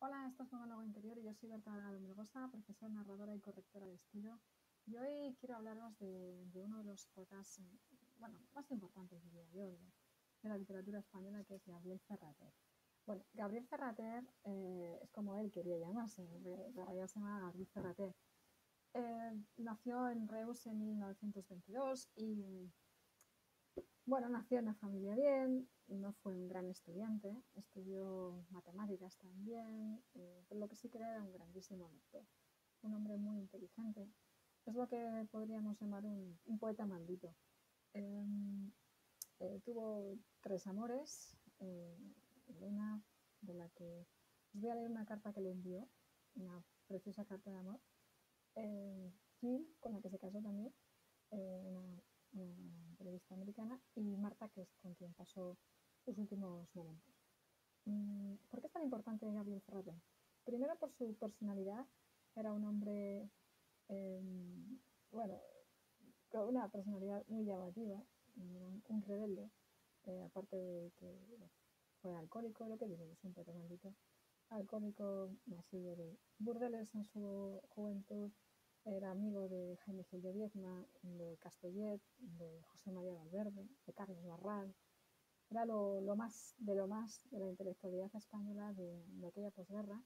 Hola, esto es Monólogo Interior y yo soy Berta Delgado profesora, narradora y correctora de estilo. Y hoy quiero hablaros de, de uno de los poetas, bueno, más importantes, diría yo, de, de, la literatura española, que es Gabriel Ferrater. Bueno, Gabriel Ferrater eh, es como él quería llamarse, en realidad se llama Gabriel Ferrater. Eh, nació en Reus en 1922 y, bueno, nació en una familia bien, no fue un gran estudiante, estudió matemáticas también, eh, pero lo que sí que era un grandísimo lector, un hombre muy inteligente. Es lo que podríamos llamar un, poeta maldito. Eh, eh, tuvo tres amores, eh, Elena, de la que os voy a leer una carta que le envió, una preciosa carta de amor, Jill, con la que se casó también, una periodista americana, y Marta, que es con quien pasó sus últimos momentos. Mm, ¿Por qué es tan importante Gabriel Ferrate? Primero por su personalidad, era un hombre, eh, bueno, con una personalidad muy llamativa, un, rebelde, eh, aparte de que fue alcohólico, lo que digo, poeta maldito, alcohólico, nacido de burdeles en su juventud, era amigo de Jaime Gil de Viedma, de Castellet, de José María Valverde, de Carlos Barral, era lo, lo, más de lo más de la intelectualidad española de, de, aquella posguerra,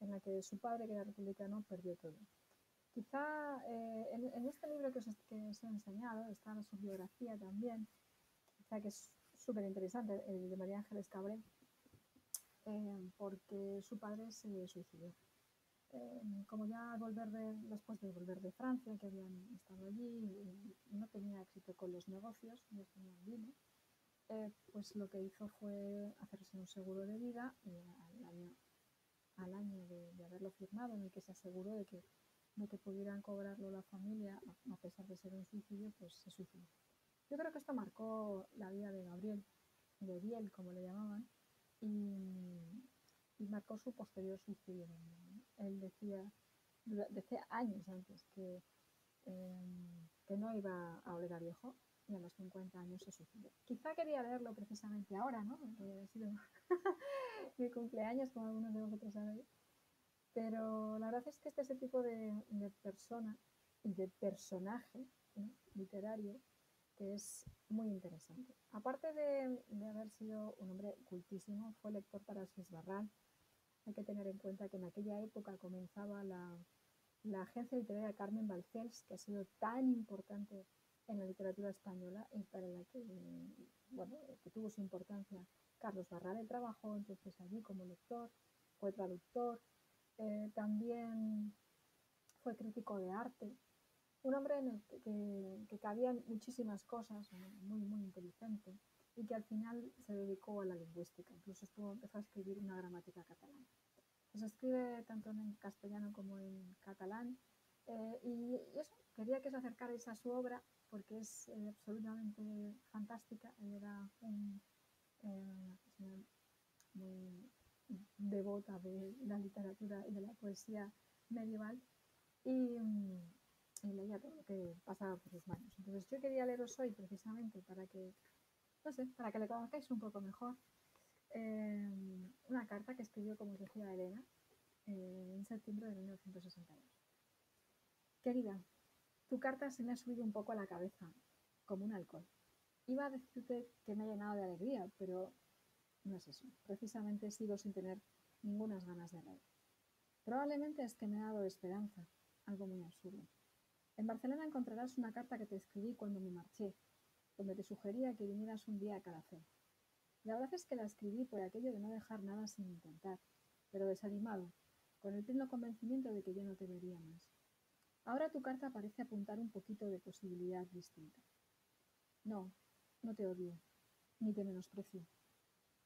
en la que su padre, que era republicano, perdió todo. Quizá eh, en, en, este libro que os, he enseñado está su biografía también, quizá que es súper interesante, el de María Ángeles Cabré, eh, porque su padre se suicidó. Eh, como ya volver de, después de volver de Francia, que habían estado allí, y no tenía éxito con los negocios, no tenía vino, eh, pues lo que hizo fue hacerse un seguro de vida y al año, al año de, haberlo firmado, en el que se aseguró de que, de que pudieran cobrarlo la familia, a, pesar de ser un suicidio, pues se suicidó. Yo creo que esto marcó la vida de Gabriel, de Biel, como le llamaban, y, y marcó su posterior suicidio. Él decía, decía años antes que, eh, que no iba a oler a viejo, y a los 50 años se suicidó. Quizá quería leerlo precisamente ahora, ¿no? Porque ha sido mi cumpleaños, como algunos de vosotros sabéis. Pero la verdad es que este es el tipo de, de persona y de personaje ¿no? literario que es muy interesante. Aparte de, de, haber sido un hombre cultísimo, fue lector para Sis Barral. Hay que tener en cuenta que en aquella época comenzaba la, la agencia literaria Carmen Balcells, que ha sido tan importante en la literatura española y para la que, bueno, que tuvo su importancia Carlos Barral. Trabajó entonces allí como lector, fue traductor, eh, también fue crítico de arte. Un hombre en el que, que, que cabían muchísimas cosas, muy, muy inteligente, y que al final se dedicó a la lingüística. Incluso estuvo, empezó a escribir una gramática catalana. Pues escribe tanto en castellano como en catalán. Eh, y, eso, quería que se acercarais a su obra porque es eh, absolutamente fantástica. Él era un, eh, muy devota de la literatura y de la poesía medieval y, mm, y, leía todo lo que pasaba por sus manos. Entonces yo quería leeros hoy precisamente para que, para que le conozcáis un poco mejor. Eh, una carta que escribió, como os decía, Elena eh, en septiembre de 1962. Querida, tu carta se me ha subido un poco a la cabeza, como un alcohol. Iba a decirte que me ha llenado de alegría, pero no es eso. Precisamente sigo sin tener ninguna ganas de reír. Probablemente es que me ha dado esperanza, algo muy absurdo. En Barcelona encontrarás una carta que te escribí cuando me marché, donde te sugería que vinieras un día a Calafé. La verdad es que la escribí por aquello de no dejar nada sin intentar, pero desanimado, con el pleno convencimiento de que yo no te vería más. Ahora tu carta parece apuntar un poquito de posibilidad distinta. No, no te odio, ni te menosprecio.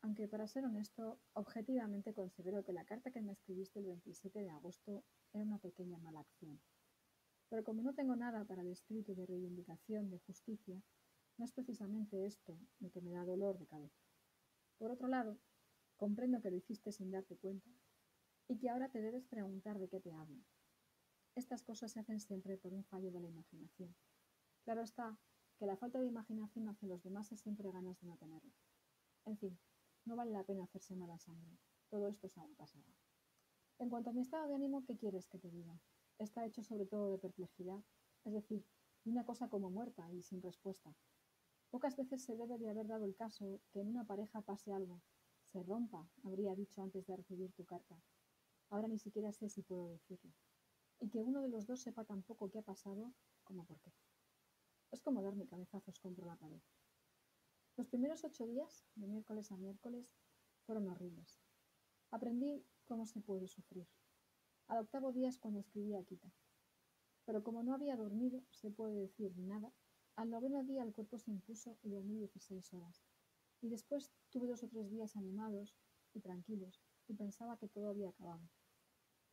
Aunque para ser honesto, objetivamente considero que la carta que me escribiste el 27 de agosto era una pequeña mala acción. Pero como no tengo nada para el espíritu de reivindicación de justicia, no es precisamente esto lo que me da dolor de cabeza. Por otro lado, comprendo que lo hiciste sin darte cuenta y que ahora te debes preguntar de qué te hablo. Estas cosas se hacen siempre por un fallo de la imaginación. Claro está que la falta de imaginación hacia los demás siempre ganas de no tenerla. En fin, no vale la pena hacerse mala sangre. Todo esto es agua pasada. En cuanto a mi estado de ánimo, ¿qué quieres que te diga? Está hecho sobre todo de perplejidad, es decir, de una cosa como muerta y sin respuesta. Pocas veces se debe de haber dado el caso que en una pareja pase algo, se rompa, habría dicho antes de recibir tu carta. Ahora ni siquiera sé si puedo decirlo. Y que uno de los dos sepa tan poco qué ha pasado como por qué. Es como darme cabezazos contra la pared. Los primeros ocho días, de miércoles a miércoles, fueron horribles. Aprendí cómo se puede sufrir. Al octavo día cuando escribí a Quita. Pero como no había dormido, se puede decir nada, al noveno día el cuerpo se impuso y dormí 16 horas. Y después tuve dos o tres días animados y tranquilos, y pensaba que todo había acabado.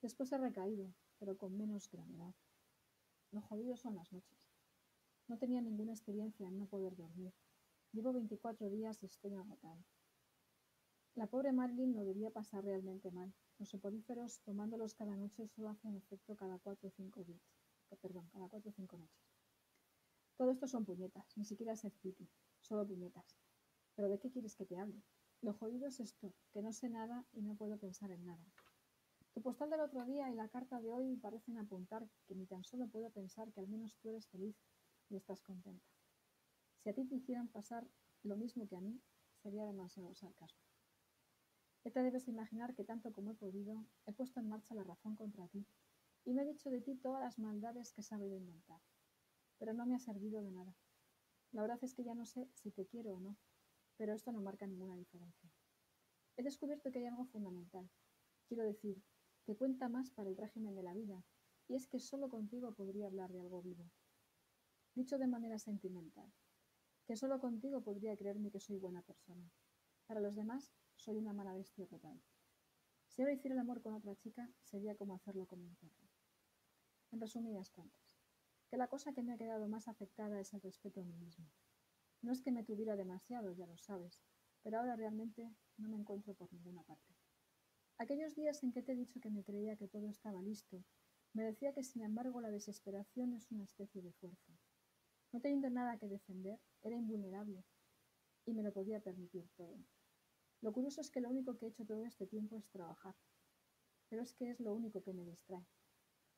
Después he recaído, pero con menos gravedad. Lo jodido son las noches. No tenía ninguna experiencia en no poder dormir. Llevo 24 días y estoy agotado. La pobre Marilyn lo debía pasar realmente mal. Los soporíferos, tomándolos cada noche, solo hacen efecto cada cuatro o cinco días. Perdón, cada cuatro o cinco noches. Todo esto son puñetas, ni siquiera es piti, solo puñetas. Pero ¿de qué quieres que te hable? Lo jodido es esto, que no sé nada y no puedo pensar en nada. Tu postal del otro día y la carta de hoy parecen apuntar que ni tan solo puedo pensar que al menos tú eres feliz y estás contenta. Si a ti te hicieran pasar lo mismo que a mí, sería demasiado sarcasmo. Ya te debes imaginar que tanto como he podido, he puesto en marcha la razón contra ti, y me he dicho de ti todas las maldades que he sabido inventar. Pero no me ha servido de nada. La verdad es que ya no sé si te quiero o no, pero esto no marca ninguna diferencia. He descubierto que hay algo fundamental. Quiero decir, que cuenta más para el régimen de la vida, y es que solo contigo podría hablar de algo vivo. Dicho de manera sentimental, que solo contigo podría creerme que soy buena persona. Para los demás, soy una mala bestia total. Si ahora hiciera el amor con otra chica, sería como hacerlo con un perro. En resumidas cuentas, que la cosa que me ha quedado más afectada es el respeto a mí mismo. No es que me tuviera demasiado, ya lo sabes, pero ahora realmente no me encuentro por ninguna parte. Aquellos días en que te he dicho que me creía que todo estaba listo, me decía que sin embargo la desesperación es una especie de fuerza. No teniendo nada que defender, era invulnerable y me lo podía permitir todo. Lo curioso es que lo único que he hecho todo este tiempo es trabajar. Pero es que es lo único que me distrae.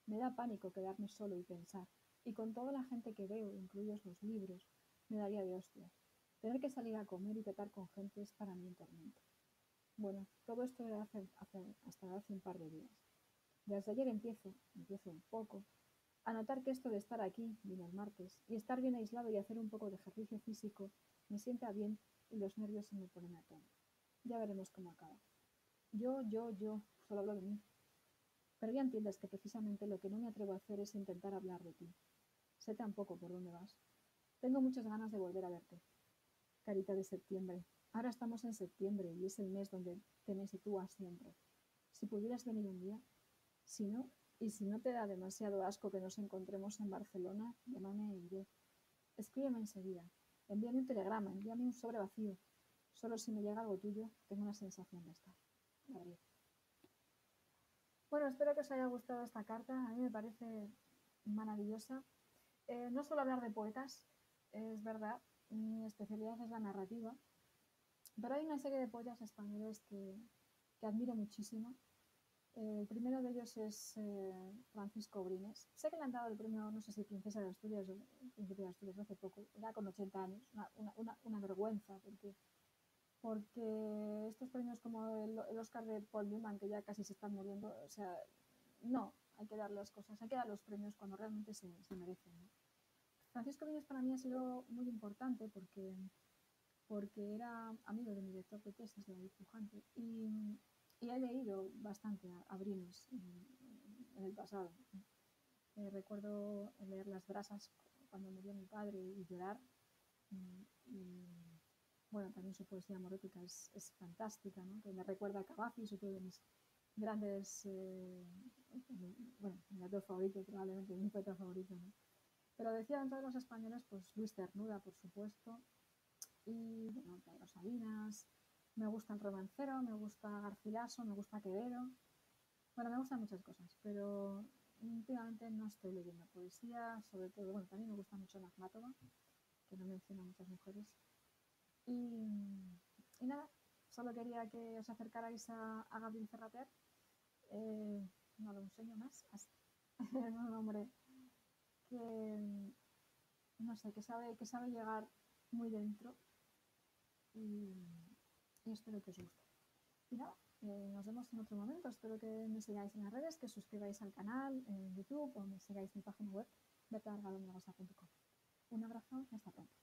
Me da pánico quedarme solo y pensar. Y con toda la gente que veo, incluidos los libros, me daría de hostias. Tener que salir a comer y tratar con gente es para mí un tormento. Bueno, todo esto era hace, hasta hace un par de días. Desde ayer empiezo, empiezo un poco, a notar que esto de estar aquí, vino el martes, y estar bien aislado y hacer un poco de ejercicio físico, me sienta bien y los nervios se me ponen a tono. Ya veremos cómo acaba. Yo, yo, yo, solo hablo de mí. Pero ya entiendes que precisamente lo que no me atrevo a hacer es intentar hablar de ti. Sé tampoco por dónde vas. Tengo muchas ganas de volver a verte. Carita de septiembre. Ahora estamos en septiembre y es el mes donde te me sitúas siempre. Si pudieras venir un día, si no, y si no te da demasiado asco que nos encontremos en Barcelona, llámame e iré. Escríbeme enseguida. Envíame un telegrama, envíame un sobre vacío. Solo si me llega algo tuyo, tengo una sensación de estar. Gabriel. Bueno, espero que os haya gustado esta carta. A mí me parece maravillosa. Eh, no suelo hablar de poetas, es verdad. Mi especialidad es la narrativa. Pero hay una serie de poetas españoles que, que admiro muchísimo. Eh, el primero de ellos es eh, Francisco Brines. Sé que le han dado el premio, no sé si Princesa de Asturias o Príncipe de Asturias hace poco, era con 80 años, una, vergüenza, porque porque estos premios como el, Oscar de Paul Newman, que ya casi se están muriendo, o sea, no, hay que dar las cosas, hay que dar los premios cuando realmente se, merecen. Francisco Villas para mí ha sido muy importante porque, porque era amigo de mi director de tesis, de David Pujante, y, y, he leído bastante a, a Brines en, el pasado. Eh, recuerdo leer Las brasas cuando murió mi padre y llorar. y, bueno, también su poesía morótica es, es fantástica, ¿no? que me recuerda a Cavafis, otro de mis grandes, eh, bueno, mi autor favorito, probablemente mi poeta favorito. ¿no? Pero decía dentro de los españoles, pues Luis Ternuda, por supuesto, y bueno, Pedro Salinas, me gusta el romancero, me gusta Garcilaso, me gusta Quevedo, bueno, me gustan muchas cosas, pero últimamente no estoy leyendo poesía, sobre todo, bueno, también me gusta mucho Nagmátova, que no menciona muchas mujeres, y, nada, solo quería que os acercarais a, Gabriel Ferrater. eh, no lo enseño más, así. es un hombre no sé, que sabe, que sabe llegar muy dentro y, y espero que os guste. Y nada, eh, nos vemos en otro momento. Espero que me sigáis en las redes, que suscribáis al canal en YouTube o me sigáis en mi página web, bertaargadomegosa.com. Un abrazo y hasta pronto.